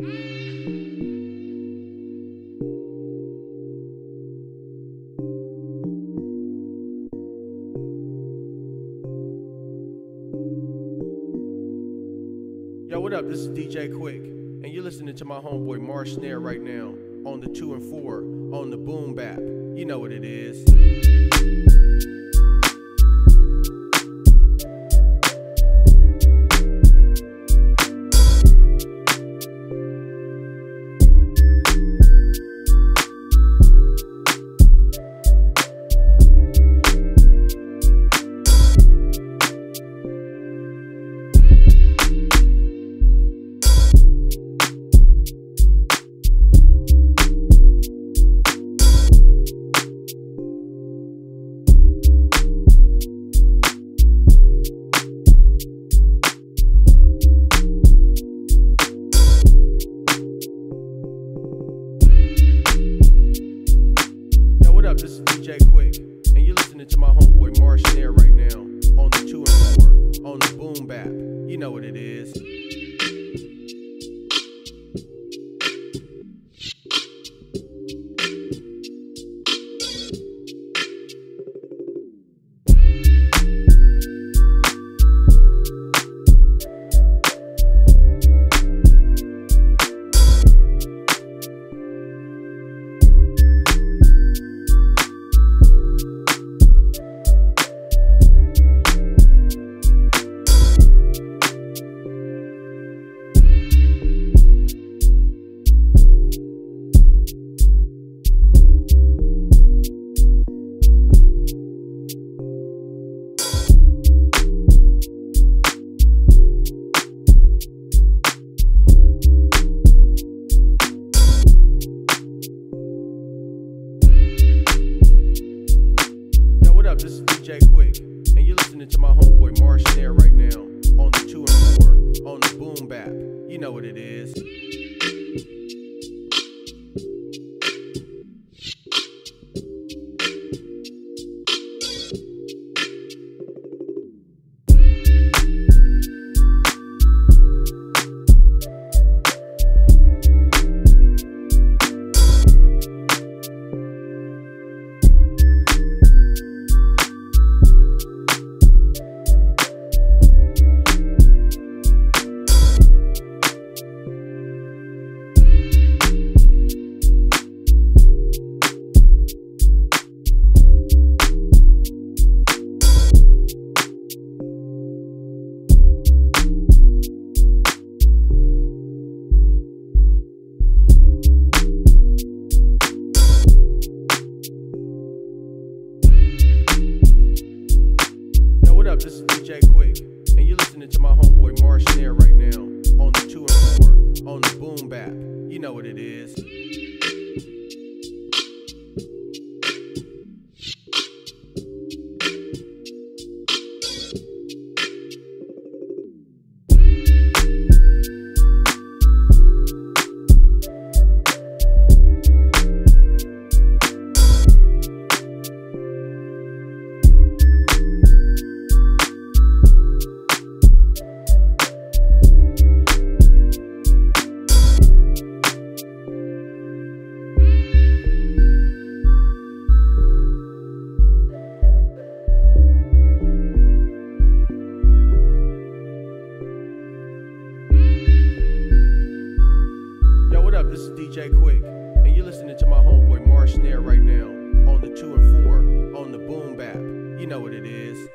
Yo, what up? This is DJ Quik, and you're listening to my homeboy MarSnare right now on the 2 and 4 on the Boom Bap. You know what it is. This is DJ Quik, and you're listening to my homeboy MarSnare right now on the 2 and 4 on the Boom Bap. You know what it is. And you're listening to my homeboy Marsh Snare right now on the 2 and 4 on the Boom Bap. You know what it is. Quik, and you're listening to my homeboy Marsh right now on the 2 and 4 on the Boom Bap. You know what it is. DJ Quik, and you're listening to my homeboy MarSnare right now on the 2 and 4 on the Boom Bap. You know what it is.